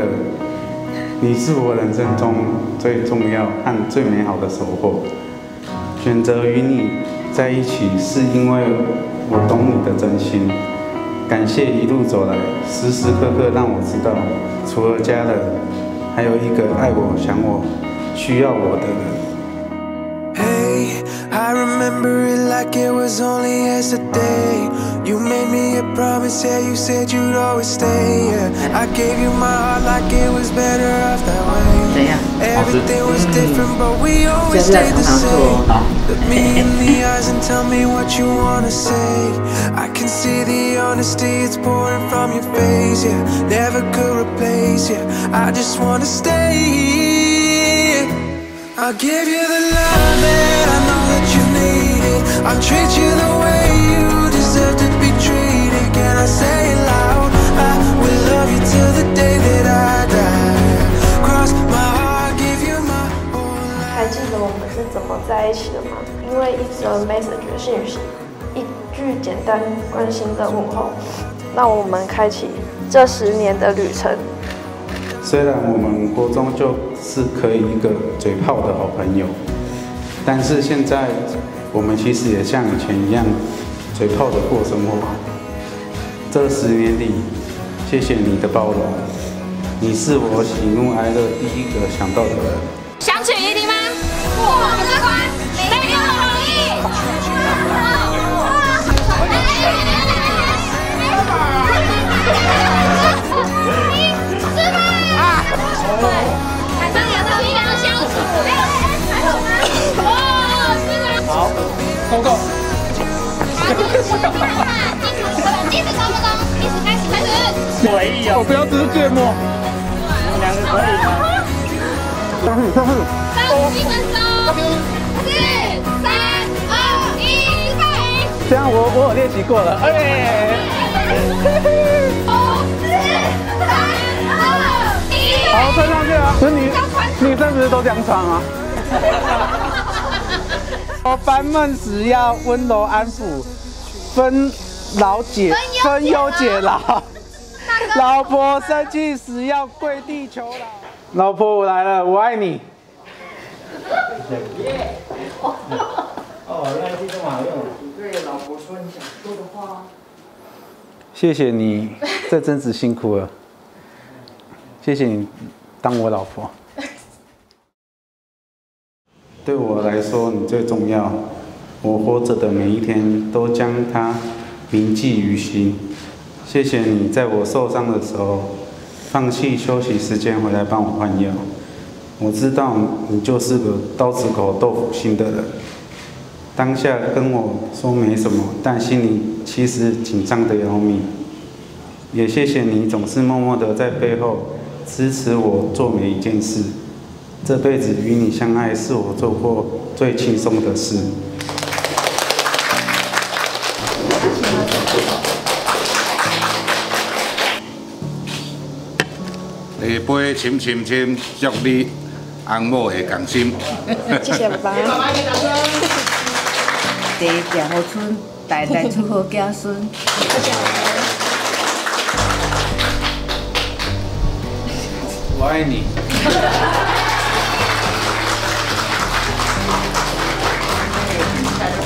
的，你是我人生中最重要和最美好的收获。选择与你在一起，是因为我懂你的真心。感谢一路走来，时时刻刻让我知道，除了家人，还有一个爱我、想我、需要我的人。I remember it like it was only yesterday You made me a promise, yeah, you said you'd always stay, yeah. I gave you my heart like it was better off that way. Everything was different, but we always stayed the same. Look me in the eyes and tell me what you wanna say. I can see the honesty, it's pouring from your face, yeah. Never could replace, yeah. I just wanna stay. I'll give you the love that I know that you needed. I'll treat you the way you 还记得我们是怎么在一起的吗？因为一则 message 的信息，一句简单关心的问候，让我们开启这十年的旅程。虽然我们国中就是可以一个嘴炮的好朋友，但是现在我们其实也像以前一样嘴炮的过生活。这十年里，谢谢你的包容，你是我喜怒哀乐第一个想到的人。我不要只是芥末。两个可以。三十分钟。四、三、二、一，开始。这样我我有练习过了。哎。五、四、三、二、一。好，穿上去啊！是女女生不是都这样穿吗？烦闷时要温柔安抚，分劳解分忧解劳。老婆生气时要跪地求饶。老婆，我来了，我爱你。哦，原来是这么好用。对老婆说你想说的话。谢谢你，这真子辛苦了。谢谢你当我老婆。对我来说，你最重要。我活着的每一天，都将它铭记于心。谢谢你在我受伤的时候，放弃休息时间回来帮我换药。我知道你就是个刀子口豆腐心的人。当下跟我说没什么，但心里其实紧张的要命。也谢谢你总是默默的在背后支持我做每一件事。这辈子与你相爱是我做过最轻松的事。杯深深深，祝你翁某会共心。谢谢爸爸。地地好村，代代出好子孙。我爱你。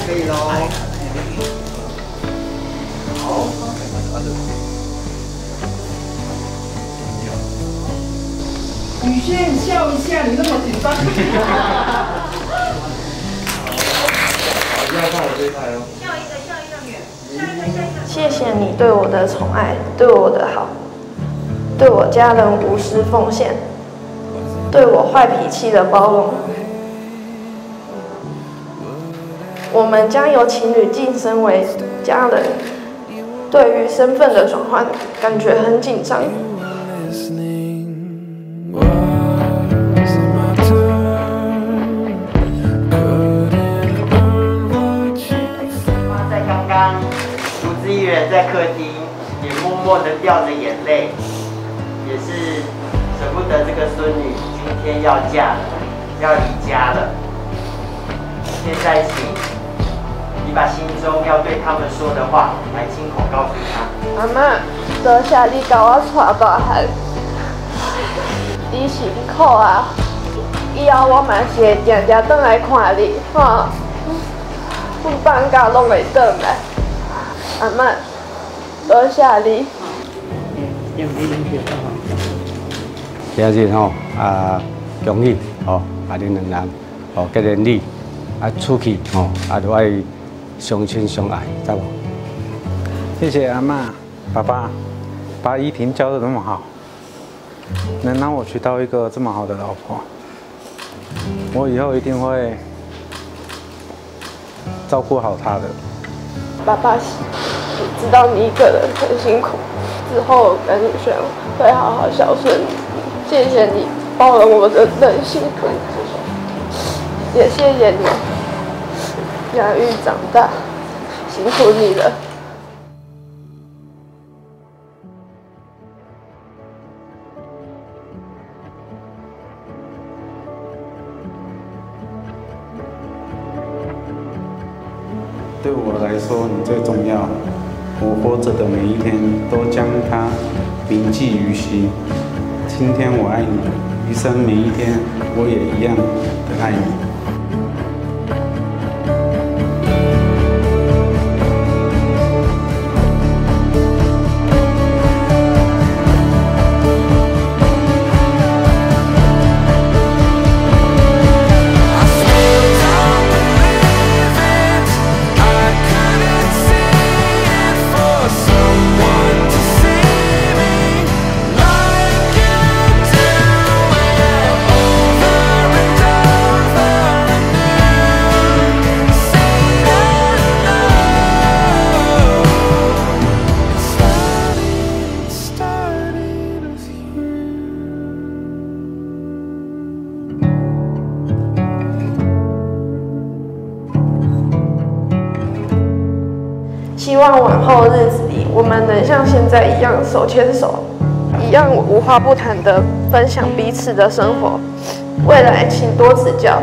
可以喽。雨轩，笑一下，你那么紧张。不要看我这一台哦。笑一个，笑一个，笑一个，笑一个。谢谢你对我的宠爱，对我的好，对我家人无私奉献，对我坏脾气的包容。我们将由情侣晋升为家人，对于身份的转换，感觉很紧张。刚刚，独自一人在客厅，也默默的掉着眼泪，也是舍不得这个孙女今天要嫁了，要离家了。现在请你把心中要对他们说的话来亲口告诉他。妈妈，多谢你教我带大汉，你辛苦啊！以后我嘛是会常常倒来看你，吼，不放假拢会倒来。阿妈，多谢你。今日吼啊，恭喜吼啊，恁两人吼结连理啊，出去吼啊，都爱相亲相爱，知无？谢谢阿妈、爸爸，把依婷教的那么好，能让我娶到一个这么好的老婆，我以后一定会照顾好她的。爸爸，知道你一个人很辛苦，之后跟女生会好好孝顺你。谢谢你包容我的任性，也谢谢你养育长大，辛苦你了。对我来说，你最重要。我活着的每一天，都将它铭记于心。今天我爱你，余生每一天我也一样的爱你。希望往后日子里，我们能像现在一样手牵手，一样无话不谈的分享彼此的生活。未来请多指教。